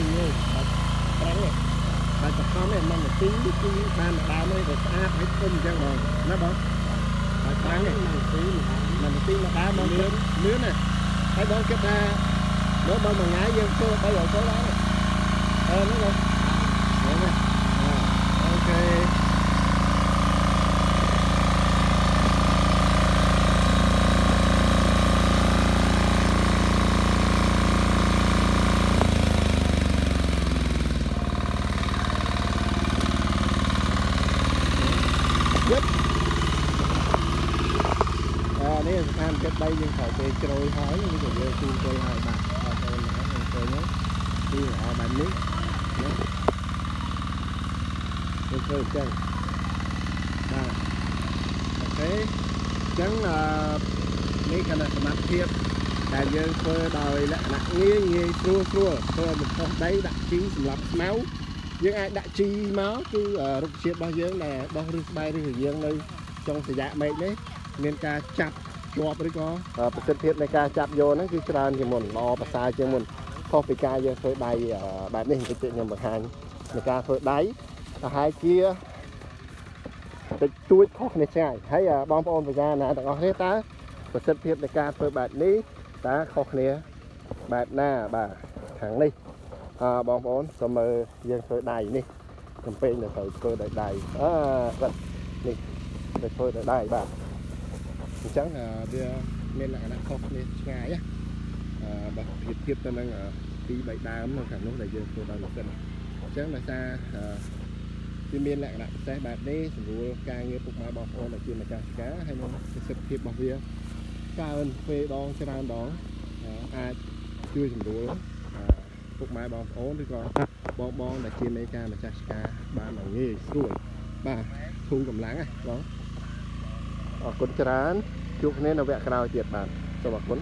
ធ្វើលក្ខណៈងាយងាយបាច់ប្រាំងទេបាច់បខំទេមិននាទីគឺបានម្ដងនេះវាស្អាតហើយធំអញ្ចឹងបងណាបងបាច់ប្រាំងទេមិននាទីមិននាទីម្ដងមកលឿនលឿនណាហើយបងគិតថា nếu bên mà ngái dân số bây giờ số đó này ờ Yep. អានេះស្ថានចិត្តដីយើងត្រូវពេលជ្រោយហើយនេះក៏យើងទូគល់ហើយបាទបងប្អូនណាឃើញហ្នឹងគឺល្អបែបនេះណាយើងធ្វើអញ្ចឹងបាទអូខេអញ្ចឹងអឺនេះគណៈសមត្ថភាពដែលយើងធ្វើដោយលក្ខណៈងាយងាយស្រួលស្រួលធ្វើឲ្យបំផុសដីដាក់ជីសម្រាប់ស្មៅ យើងអាចដាក់ជីមកគឺរុក្ខជាតិរបស់យើងដែលបោះឬស្បែកឬរយើងនៅចុងសញ្ញាមេឃនេះមានការចាប់ជាប់ឬក៏ប្រសិទ្ធភាពនៃការចាប់យកហ្នឹងគឺច្រើនជាងមុនល្អប្រសើរជាងមុនខុសពីការយើងធ្វើដៃបែបនេះតិចខ្ញុំបង្ហាញនៃការធ្វើដៃប្រហែលជាតិចតួចខុសគ្នាឆ្ងាយហើយបងប្អូនប្រជាណាទាំងអស់គ្នាតើប្រសិទ្ធភាពនៃការធ្វើបែបនេះតើខុសគ្នាបែបណាបាទខាងនេះ អឺបងប្អូនសូមមើលយើងធ្វើដៃនេះកំពេញនៅត្រូវធ្វើដោយដៃអឺបាទនេះទៅធ្វើដោយដៃបាទអញ្ចឹងវាមានលក្ខណៈខុសគ្នាឆ្ងាយណាអឺបើធៀបធៀបទៅនឹងពីរបីដើមនៅខាងនោះដែលយើងធ្វើដោយម៉ាស៊ីនអញ្ចឹងដោយសារវាមានលក្ខណៈពិសេសបែបនេះស្រួលការងារពុកម៉ែបងប្អូនដែលជាម្ចាស់ការហើយនឹងប្រសិទ្ធភាពរបស់វាកើនទ្វេដងច្រើនដងអាចជួយសម្រួល ពុកម៉ែបងប្អូនឬក៏បងបងដែលជាមេការម្ចាស់ការបានឲ្យងាយស្រួលបាទធូរកម្លាំងណាបងអរគុណច្រើនជួបគ្នានៅវគ្គក្រោយទៀតបាទសូមអរគុណ